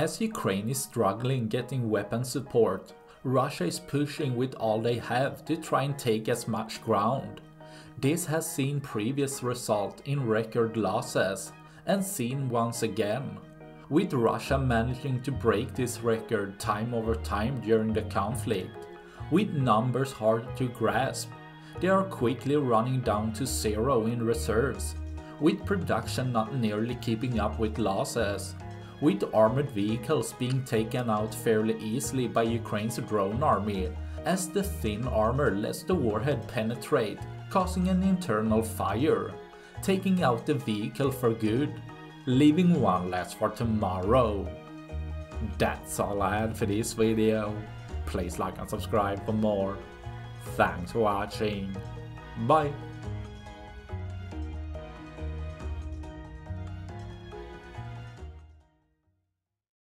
As Ukraine is struggling getting weapon support, Russia is pushing with all they have to try and take as much ground. This has seen previous result in record losses and seen once again, with Russia managing to break this record time over time during the conflict. With numbers hard to grasp, they are quickly running down to zero in reserves, with production not nearly keeping up with losses with armored vehicles being taken out fairly easily by Ukraine's drone army, as the thin armor lets the warhead penetrate, causing an internal fire, taking out the vehicle for good, leaving one less for tomorrow. That's all I had for this video. Please like and subscribe for more. Thanks for watching. Bye.